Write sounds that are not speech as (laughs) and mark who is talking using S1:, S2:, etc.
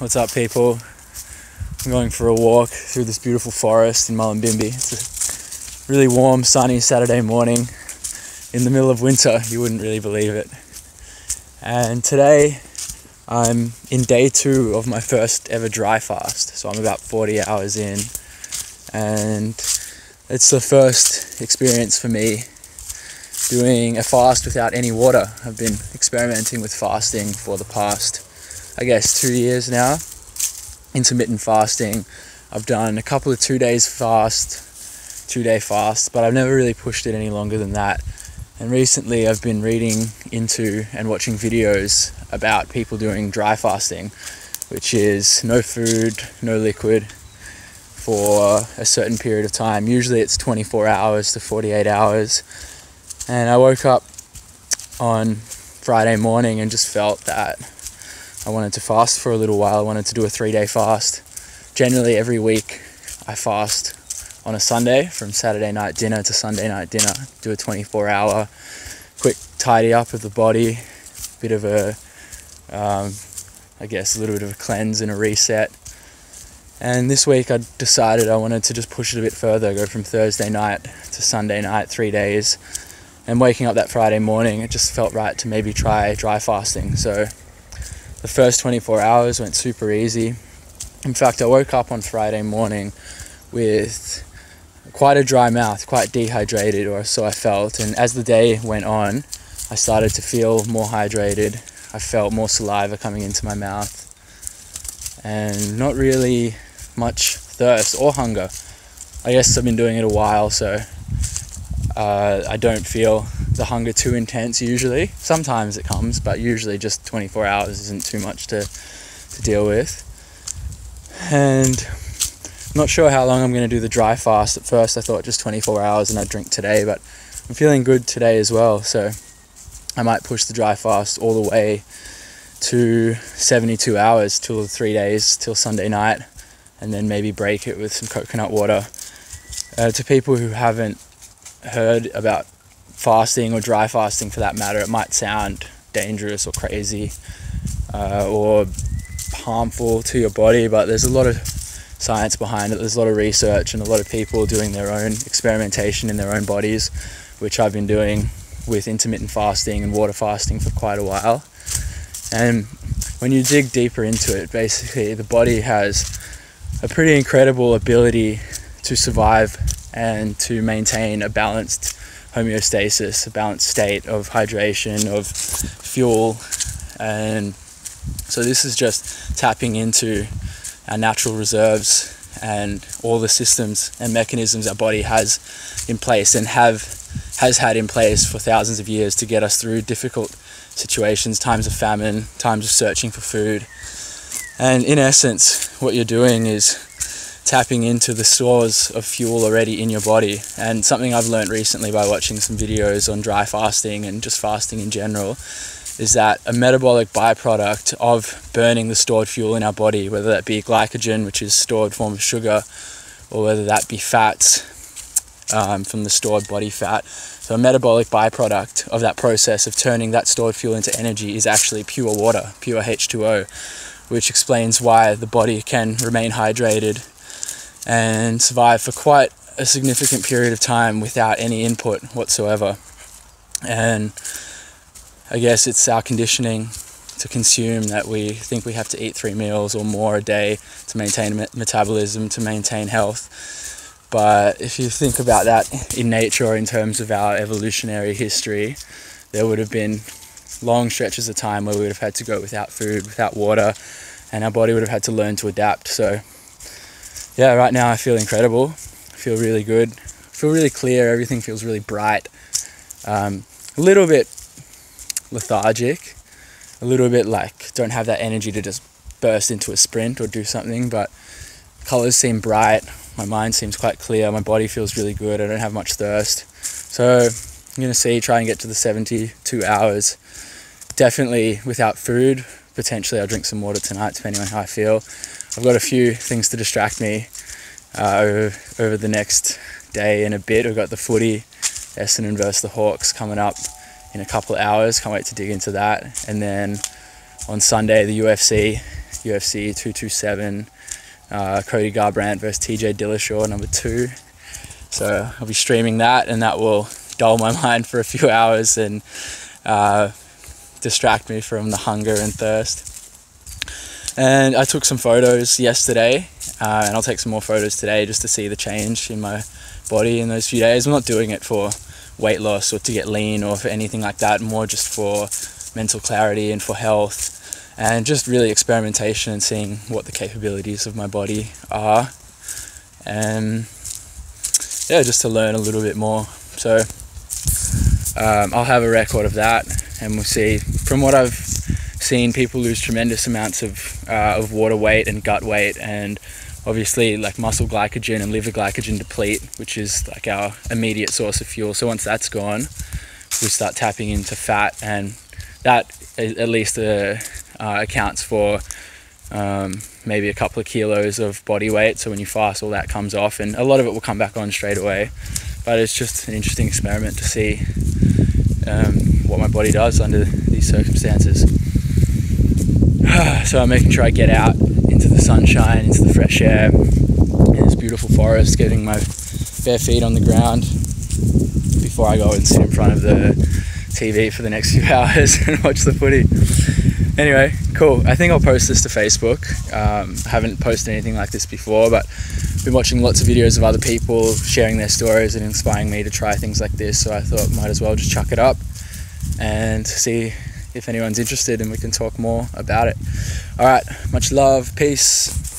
S1: What's up, people? I'm going for a walk through this beautiful forest in Mullumbimby. It's a really warm, sunny Saturday morning in the middle of winter. You wouldn't really believe it. And today I'm in day two of my first ever dry fast. So I'm about 40 hours in, and it's the first experience for me doing a fast without any water. I've been experimenting with fasting for the past, I guess, two years now. Intermittent fasting. I've done a couple of two days fast, two day fast, but I've never really pushed it any longer than that. And recently I've been reading into and watching videos about people doing dry fasting, which is no food, no liquid for a certain period of time. Usually it's 24 hours to 48 hours and I woke up on Friday morning and just felt that I wanted to fast for a little while. I wanted to do a three day fast. Generally, every week I fast on a Sunday from Saturday night dinner to Sunday night dinner. Do a 24 hour quick tidy up of the body, bit of a, um, I guess, a little bit of a cleanse and a reset. And this week I decided I wanted to just push it a bit further, go from Thursday night to Sunday night, three days and waking up that Friday morning, it just felt right to maybe try dry fasting. So the first 24 hours went super easy. In fact, I woke up on Friday morning with quite a dry mouth, quite dehydrated, or so I felt. And as the day went on, I started to feel more hydrated. I felt more saliva coming into my mouth, and not really much thirst or hunger. I guess I've been doing it a while, so uh, I don't feel the hunger too intense usually. Sometimes it comes, but usually just 24 hours isn't too much to, to deal with. And I'm not sure how long I'm going to do the dry fast. At first, I thought just 24 hours and I'd drink today, but I'm feeling good today as well. So I might push the dry fast all the way to 72 hours till three days till Sunday night, and then maybe break it with some coconut water. Uh, to people who haven't heard about fasting or dry fasting for that matter, it might sound dangerous or crazy uh, or harmful to your body, but there's a lot of science behind it. There's a lot of research and a lot of people doing their own experimentation in their own bodies, which I've been doing with intermittent fasting and water fasting for quite a while. And when you dig deeper into it, basically the body has a pretty incredible ability to survive and to maintain a balanced homeostasis, a balanced state of hydration, of fuel. And so this is just tapping into our natural reserves and all the systems and mechanisms our body has in place and have has had in place for thousands of years to get us through difficult situations, times of famine, times of searching for food. And in essence, what you're doing is tapping into the stores of fuel already in your body. And something I've learned recently by watching some videos on dry fasting and just fasting in general is that a metabolic byproduct of burning the stored fuel in our body, whether that be glycogen, which is stored form of sugar, or whether that be fats um, from the stored body fat. So, a metabolic byproduct of that process of turning that stored fuel into energy is actually pure water, pure H2O, which explains why the body can remain hydrated and survive for quite a significant period of time without any input whatsoever. And I guess it's our conditioning to consume that we think we have to eat three meals or more a day to maintain metabolism, to maintain health. But if you think about that in nature or in terms of our evolutionary history, there would have been long stretches of time where we would have had to go without food, without water, and our body would have had to learn to adapt. So yeah, right now I feel incredible. I feel really good. I feel really clear. Everything feels really bright. Um, a little bit lethargic. A little bit like don't have that energy to just burst into a sprint or do something. But colors seem bright. My mind seems quite clear. My body feels really good. I don't have much thirst. So I'm gonna see. Try and get to the 72 hours. Definitely without food. Potentially I'll drink some water tonight, depending on how I feel. I've got a few things to distract me uh, over, over the next day and a bit. We've got the footy, Essendon versus the Hawks coming up in a couple of hours. Can't wait to dig into that. And then on Sunday, the UFC UFC 227, uh, Cody Garbrandt versus TJ Dillashaw, number two. So I'll be streaming that, and that will dull my (laughs) mind for a few hours and uh, distract me from the hunger and thirst. And I took some photos yesterday, uh, and I'll take some more photos today just to see the change in my body in those few days. I'm not doing it for weight loss or to get lean or for anything like that, more just for mental clarity and for health and just really experimentation and seeing what the capabilities of my body are. And yeah, just to learn a little bit more. So um, I'll have a record of that and we'll see. From what I've seen, people lose tremendous amounts of, uh, of water weight and gut weight and obviously like muscle glycogen and liver glycogen deplete, which is like our immediate source of fuel. So once that's gone, we start tapping into fat, and that at least uh, uh, accounts for um, maybe a couple of kilos of body weight. So when you fast, all that comes off, and a lot of it will come back on straight away. But it's just an interesting experiment to see um, what my body does under these circumstances. (sighs) so I'm making sure I get out into the sunshine, into the fresh air, in this beautiful forest, getting my bare feet on the ground before I go and sit in front of the TV for the next (laughs) few hours and watch the footy. Anyway, cool. I think I'll post this to Facebook. Um, haven't posted anything like this before, but been watching lots of videos of other people sharing their stories and inspiring me to try things like this. So I thought might as well just chuck it up and see if anyone's interested and we can talk more about it. All right, much love, peace.